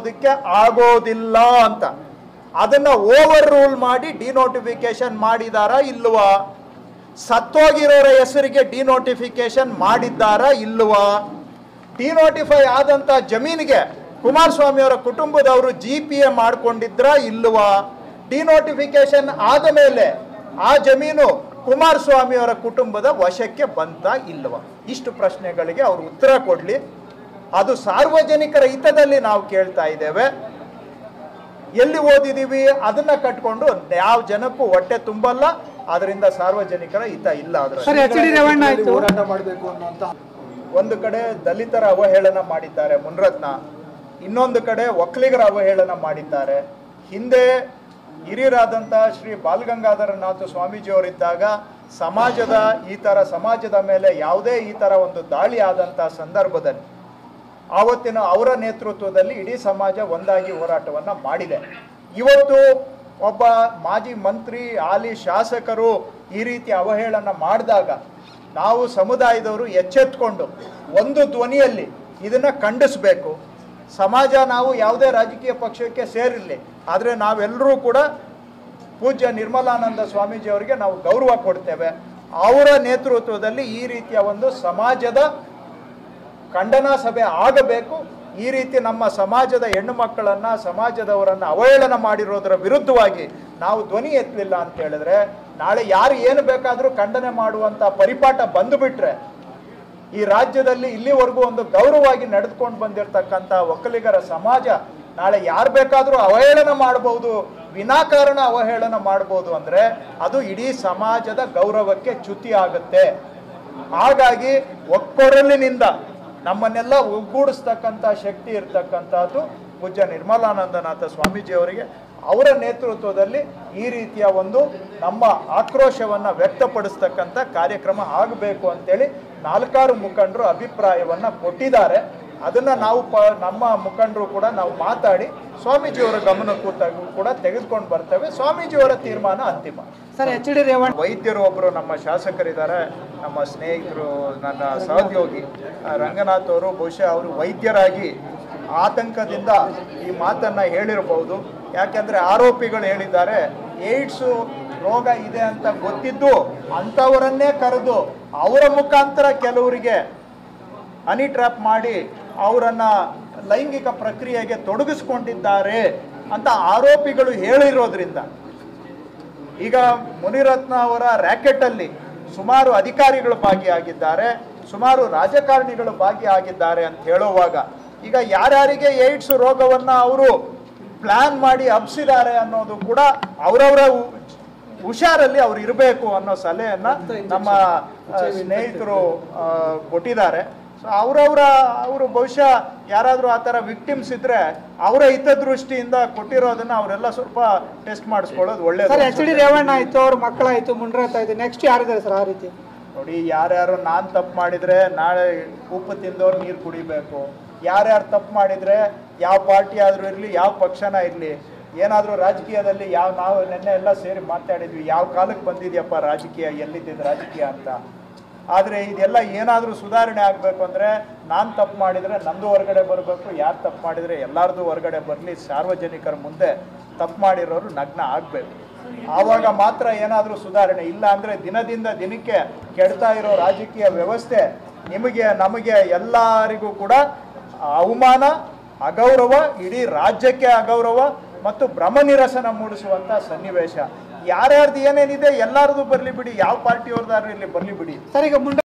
ಮಾಡೋದಕ್ಕೆ ಆಗೋದಿಲ್ಲ ಅಂತ. ಅದನ್ನ ಓವರ್ ರೂಲ್ ಮಾಡಿ ಡಿನೋಟಿಫಿಕೇಶನ್ ಮಾಡಿದಾರಾ ಇಲ್ವಾ ಸತ್ತೋಗಿರೋರ ಹೆಸರಿಗೆ ಡಿನೋಟಿಫಿಕೇಶನ್ ಮಾಡಿದ್ದಾರಾ ಇಲ್ವಾ ಡಿನೋಟಿಫೈ ಆದಂತ ಜಮೀನಿಗೆ ಕುಮಾರಸ್ವಾಮಿ ಅವರ ಕುಟುಂಬದವರು ಜಿ ಪಿ ಎ ಮಾಡ್ಕೊಂಡಿದ್ರ ಇಲ್ವಾ ಡಿನೋಟಿಫಿಕೇಶನ್ ಆದ ಮೇಲೆ ಆ ಜಮೀನು ಕುಮಾರಸ್ವಾಮಿ ಅವರ ಕುಟುಂಬದ ವಶಕ್ಕೆ ಬಂತ ಇಲ್ವಾ ಇಷ್ಟು ಪ್ರಶ್ನೆಗಳಿಗೆ ಅವರು ಉತ್ತರ ಕೊಡ್ಲಿ. ಅದು ಸಾರ್ವಜನಿಕರ ಹಿತದಲ್ಲಿ ನಾವು ಕೇಳ್ತಾ ಇದ್ದೇವೆ. ಎಲ್ಲಿ ಓದಿದೀವಿ? ಅದನ್ನ ಕಟ್ಕೊಂಡು ಯಾವ ಜನಕ್ಕೂ ಹೊಟ್ಟೆ ತುಂಬಲ್ಲ. ಅದರಿಂದ ಸಾರ್ವಜನಿಕರ ಹಿತ ಇಲ್ಲ ಹೋರಾಟ ಮಾಡಬೇಕು ಅನ್ನುವಂತ. ಒಂದು ಕಡೆ ದಲಿತರ ಅವಹೇಳನ ಮಾಡಿದ್ದಾರೆ ಮುನ್ರತ್ನ. ಇನ್ನೊಂದು ಕಡೆ ಒಕ್ಕಲಿಗರ ಅವಹೇಳನ ಮಾಡಿದ್ದಾರೆ. ಹಿಂದೆ ಹಿರಿಯರಾದಂತಹ ಶ್ರೀ ಬಾಲಗಂಗಾಧರನಾಥ ಸ್ವಾಮೀಜಿಯವರಿದ್ದಾಗ ಸಮಾಜದ ಈ ಥರ ಸಮಾಜದ ಮೇಲೆ ಯಾವುದೇ ಈ ಥರ ಒಂದು ದಾಳಿ ಆದಂಥ ಸಂದರ್ಭದಲ್ಲಿ ಆವತ್ತಿನ ಅವರ ನೇತೃತ್ವದಲ್ಲಿ ಇಡೀ ಸಮಾಜ ಒಂದಾಗಿ ಹೋರಾಟವನ್ನು ಮಾಡಿದೆ. ಇವತ್ತು ಒಬ್ಬ ಮಾಜಿ ಮಂತ್ರಿ, ಹಾಲಿ ಶಾಸಕರು ಈ ರೀತಿ ಅವಹೇಳನ ಮಾಡಿದಾಗ ನಾವು ಸಮುದಾಯದವರು ಎಚ್ಚೆತ್ಕೊಂಡು ಒಂದು ಧ್ವನಿಯಲ್ಲಿ ಇದನ್ನ ಖಂಡಿಸಬೇಕು. ಸಮಾಜ ನಾವು ಯಾವುದೇ ರಾಜಕೀಯ ಪಕ್ಷಕ್ಕೆ ಸೇರಿರಲಿ, ಆದರೆ ನಾವೆಲ್ಲರೂ ಕೂಡ ಪೂಜ್ಯ ನಿರ್ಮಲಾನಂದ ಸ್ವಾಮೀಜಿ ಅವರಿಗೆ ನಾವು ಗೌರವ ಕೊಡ್ತೇವೆ. ಅವರ ನೇತೃತ್ವದಲ್ಲಿ ಈ ರೀತಿಯ ಒಂದು ಸಮಾಜದ ಖಂಡನಾ ಸಭೆ ಆಗಬೇಕು. ಈ ರೀತಿ ನಮ್ಮ ಸಮಾಜದ ಹೆಣ್ಣು ಮಕ್ಕಳನ್ನ, ಸಮಾಜದವರನ್ನು ಅವಹೇಳನ ಮಾಡಿರೋದರ ವಿರುದ್ಧವಾಗಿ ನಾವು ಧ್ವನಿ ಎತ್ತಲಿಲ್ಲ ಅಂತ ಹೇಳಿದ್ರೆ, ನಾಳೆ ಯಾರು ಏನು ಬೇಕಾದರೂ ಖಂಡನೆ ಮಾಡುವಂತ ಪರಿಪಾಠ ಬಂದುಬಿಟ್ರೆ, ಈ ರಾಜ್ಯದಲ್ಲಿ ಇಲ್ಲಿವರೆಗೂ ಒಂದು ಗೌರವವಾಗಿ ನಡೆದುಕೊಂಡು ಬಂದಿರತಕ್ಕಂಥ ಒಕ್ಕಲಿಗರ ಸಮಾಜ ನಾಳೆ ಯಾರು ಬೇಕಾದರೂ ಅವಹೇಳನ ಮಾಡಬಹುದು ವಿನಾಕಾರಣ ಅವಹೇಳನ ಮಾಡಬಹುದು ಅಂದ್ರೆ ಅದು ಇಡೀ ಸಮಾಜದ ಗೌರವಕ್ಕೆ ಚ್ಯುತಿ ಆಗುತ್ತೆ. ಹಾಗಾಗಿ ಒಕ್ಕೊರಲಿನಿಂದ ನಮ್ಮನ್ನೆಲ್ಲ ಒಗ್ಗೂಡಿಸ್ತಕ್ಕಂಥ ಶಕ್ತಿ ಇರ್ತಕ್ಕಂಥದ್ದು ಪೂಜ್ಯ ನಿರ್ಮಲಾನಂದನಾಥ ಸ್ವಾಮೀಜಿ ಅವರಿಗೆ ಅವರ ನೇತೃತ್ವದಲ್ಲಿ ಈ ರೀತಿಯ ಒಂದು ನಮ್ಮ ಆಕ್ರೋಶವನ್ನು ವ್ಯಕ್ತಪಡಿಸ್ತಕ್ಕಂಥ ಕಾರ್ಯಕ್ರಮ ಆಗಬೇಕು ಅಂತೇಳಿ ನಾಲ್ಕಾರು ಮುಖಂಡರು ಅಭಿಪ್ರಾಯವನ್ನು ಕೊಟ್ಟಿದ್ದಾರೆ. ಅದನ್ನು ನಾವು ಪ, ನಮ್ಮ ಮುಖಂಡರು ಕೂಡ ನಾವು ಮಾತಾಡಿ ಸ್ವಾಮೀಜಿಯವರ ಗಮನಕ್ಕೂ ತಗ ಕೂಡ ತೆಗೆದುಕೊಂಡು ಬರ್ತವೆ. ಸ್ವಾಮೀಜಿಯವರ ತೀರ್ಮಾನ ಅಂತಿಮ. Sir H D Revanna. ವೈದ್ಯರು ಒಬ್ಬರು ನಮ್ಮ ಶಾಸಕರಿದ್ದಾರೆ. ನಮ್ಮ ಸ್ನೇಹಿತರು ನನ್ನ ಸಹೋದ್ಯೋಗಿ ರಂಗನಾಥ್ ಅವರು ಬಹುಶಃ ಅವರು ವೈದ್ಯರಾಗಿ ಆತಂಕದಿಂದ ಈ ಮಾತನ್ನು ಹೇಳಿರಬಹುದು. ಯಾಕೆಂದರೆ ಆರೋಪಿಗಳು ಹೇಳಿದ್ದಾರೆ ಏಡ್ಸು ರೋಗ ಇದೆ ಅಂತ ಗೊತ್ತಿದ್ದು ಅಂಥವರನ್ನೇ ಕರೆದು ಅವರ ಮುಖಾಂತರ ಕೆಲವರಿಗೆ ಹನಿ ಟ್ರ್ಯಾಪ್ ಮಾಡಿ ಅವರನ್ನ ಲೈಂಗಿಕ ಪ್ರಕ್ರಿಯೆಗೆ ತೊಡಗಿಸ್ಕೊಂಡಿದ್ದಾರೆ ಅಂತ ಆರೋಪಿಗಳು ಹೇಳಿರೋದ್ರಿಂದ. ಈಗ ಮುನಿರತ್ನ ಅವರ ರ್ಯಾಕೆಟಲ್ಲಿ ಸುಮಾರು ಅಧಿಕಾರಿಗಳು ಭಾಗಿಯಾಗಿದ್ದಾರೆ ಸುಮಾರು ರಾಜಕಾರಣಿಗಳು ಭಾಗಿಯಾಗಿದ್ದಾರೆ ಅಂತ ಹೇಳುವಾಗ ಈಗ ಯಾರ್ಯಾರಿಗೆ ಏಡ್ಸ್ ರೋಗವನ್ನ ಅವರು ಪ್ಲಾನ್ ಮಾಡಿ ಹಬ್ಸಿದ್ದಾರೆ ಅನ್ನೋದು ಕೂಡ ಅವರವರ ಹುಷಾರಲ್ಲಿ ಅವ್ರು ಇರಬೇಕು ಅನ್ನೋ ಸಲಹೆಯನ್ನ ನಮ್ಮ ಸ್ನೇಹಿತರು ಕೊಟ್ಟಿದ್ದಾರೆ. ಸೊ ಅವರವರ ಅವರು ಬಹುಶಃ ಯಾರಾದರೂ ಆ ಥರ ವಿಕ್ಟಿಮ್ಸ್ ಇದ್ರೆ ಅವರ ಹಿತದೃಷ್ಟಿಯಿಂದ ಕೊಟ್ಟಿರೋದನ್ನ ಅವರೆಲ್ಲ ಸ್ವಲ್ಪ ಟೆಸ್ಟ್ ಮಾಡಿಸ್ಕೊಳ್ಳೋದು ಒಳ್ಳೇದು ಸರ್ ಎಚ್ ಡಿ ರೇವಣ್ಣ ಆಯಿತು ಅವ್ರ ಮಕ್ಕಳಾಯಿತು ಮುನ್ರತ್ ಆಯ್ತು ನೆಕ್ಸ್ಟ್ ಯಾರಿದ್ದಾರೆ ಸರ್ ಆ ರೀತಿ? ನೋಡಿ ಯಾರ್ಯಾರು ನಾನು ತಪ್ಪು ಮಾಡಿದ್ರೆ ನಾಳೆ ಉಪ್ಪು ತಿಂದವ್ರು ನೀರು ಕುಡಿಬೇಕು. ಯಾರ್ಯಾರು ತಪ್ಪು ಮಾಡಿದ್ರೆ ಯಾವ ಪಾರ್ಟಿ ಆದರೂ ಇರಲಿ ಯಾವ ಪಕ್ಷನ ಇರಲಿ ಏನಾದರೂ ರಾಜಕೀಯದಲ್ಲಿ ಯಾವ ನಾವು ನೆನ್ನೆ ಎಲ್ಲ ಸೇರಿ ಮಾತಾಡಿದ್ವಿ. ಯಾವ ಕಾಲಕ್ಕೆ ಬಂದಿದೆಯಪ್ಪ ರಾಜಕೀಯ ಎಲ್ಲಿದ್ದಿದ್ದು ರಾಜಕೀಯ ಅಂತ. ಆದರೆ ಇದೆಲ್ಲ ಏನಾದರೂ ಸುಧಾರಣೆ ಆಗಬೇಕು ಅಂದರೆ ನಾನು ತಪ್ಪು ಮಾಡಿದರೆ ನಂದು ಹೊರಗಡೆ ಬರಬೇಕು, ಯಾರು ತಪ್ಪು ಮಾಡಿದರೆ ಎಲ್ಲರದು ಹೊರಗಡೆ ಬರಲಿ, ಸಾರ್ವಜನಿಕರ ಮುಂದೆ ತಪ್ಪು ಮಾಡಿರೋರು ನಗ್ನ ಆಗಬೇಕು. ಆವಾಗ ಮಾತ್ರ ಏನಾದರೂ ಸುಧಾರಣೆ. ಇಲ್ಲ ಅಂದರೆ ದಿನದಿಂದ ದಿನಕ್ಕೆ ಕೆಡ್ತಾ ಇರೋ ರಾಜಕೀಯ ವ್ಯವಸ್ಥೆ ನಿಮಗೆ, ನಮಗೆ ಎಲ್ಲರಿಗೂ ಕೂಡ ಅವಮಾನ, ಅಗೌರವ, ಇಡೀ ರಾಜ್ಯಕ್ಕೆ ಅಗೌರವ ಮತ್ತು ಭ್ರಮ ನಿರಸನ ಮೂಡಿಸುವಂತ ಸನ್ನಿವೇಶ. ಯಾರ್ಯಾರ್ದು ಏನೇನಿದೆ ಎಲ್ಲಾರ್ದು ಬರ್ಲಿ ಬಿಡಿ, ಯಾವ ಪಾರ್ಟಿಯವ್ರದ್ದಾರು ಇಲ್ಲಿ ಬರ್ಲಿ ಬಿಡಿ. ಸರ್, ಈಗ ಮುಂಡ